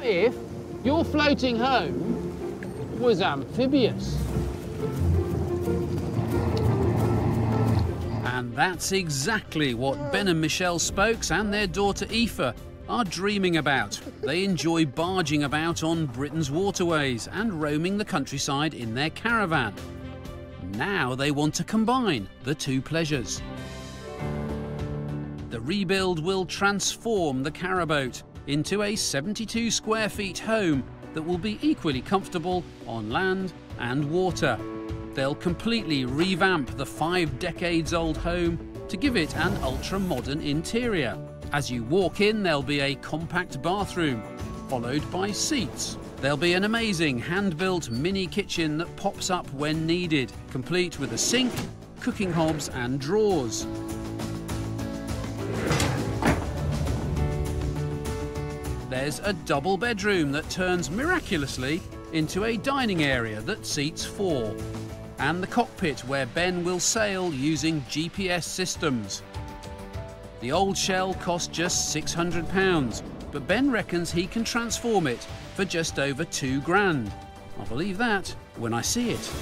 What if your floating home was amphibious? And that's exactly what Ben and Michelle Spokes and their daughter Aoife are dreaming about. They enjoy barging about on Britain's waterways and roaming the countryside in their caravan. Now they want to combine the two pleasures. The rebuild will transform the Caraboat into a 72 square feet home that will be equally comfortable on land and water. They'll completely revamp the five decades old home to give it an ultra modern interior. As you walk in, there'll be a compact bathroom, followed by seats. There'll be an amazing hand built mini kitchen that pops up when needed, complete with a sink, cooking hobs, and drawers. There's a double bedroom that turns miraculously into a dining area that seats four, and the cockpit where Ben will sail using GPS systems. The old shell cost just £600, but Ben reckons he can transform it for just over two grand. I'll believe that when I see it.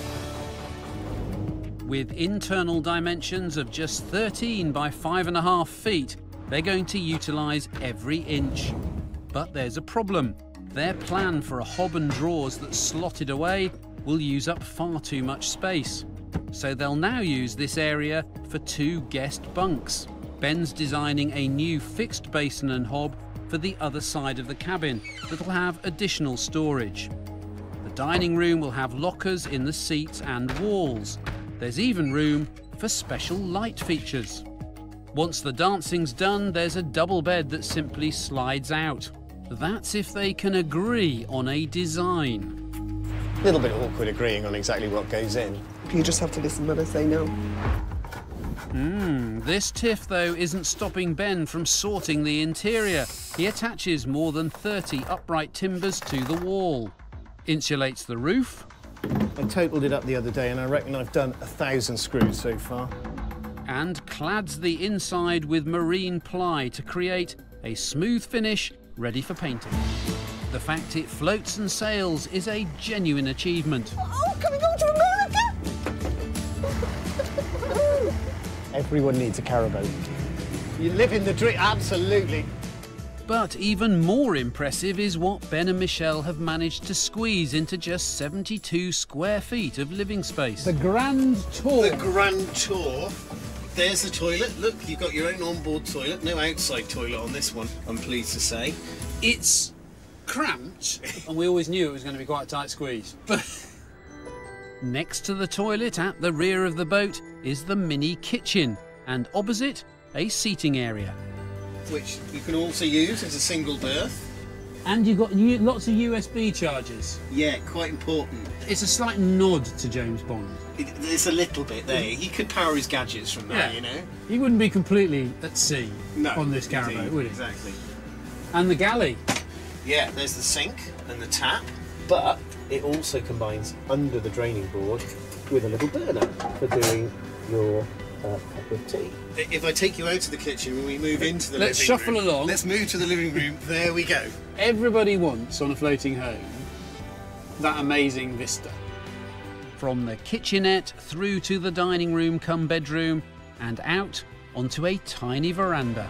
With internal dimensions of just 13 by 5.5 feet, they're going to utilise every inch. But there's a problem. Their plan for a hob and drawers that's slotted away will use up far too much space. So they'll now use this area for two guest bunks. Ben's designing a new fixed basin and hob for the other side of the cabin that'll have additional storage. The dining room will have lockers in the seats and walls. There's even room for special light features. Once the dancing's done, there's a double bed that simply slides out. That's if they can agree on a design. A little bit awkward agreeing on exactly what goes in. You just have to listen when I say no. Hmm, this tiff, though, isn't stopping Ben from sorting the interior. He attaches more than 30 upright timbers to the wall, insulates the roof, I totaled it up the other day and I reckon I've done a thousand screws so far. and clads the inside with marine ply to create a smooth finish ready for painting. The fact it floats and sails is a genuine achievement. Oh, oh can we go to America? Everyone needs a caraboat. You live in the dream, absolutely. But even more impressive is what Ben and Michelle have managed to squeeze into just 72 square feet of living space. The grand tour. The grand tour. There's the toilet. Look, you've got your own onboard toilet. No outside toilet on this one, I'm pleased to say. It's cramped, and we always knew it was going to be quite a tight squeeze. But Next to the toilet at the rear of the boat is the mini kitchen, and opposite, a seating area. Which you can also use as a single berth. And you've got lots of USB chargers. Yeah, quite important. It's a slight nod to James Bond. It, there's a little bit there. He could power his gadgets from there, Yeah. you know? He wouldn't be completely at sea No. on this caravan, would he? Exactly. And the galley. Yeah, there's the sink and the tap. But it also combines under the draining board with a little burner for doing your cup of tea. If I take you out of the kitchen and we move into the Let's shuffle room. along. Let's move to the living room. There we go. Everybody wants on a floating home that amazing vista. From the kitchenette through to the dining room come bedroom and out onto a tiny veranda.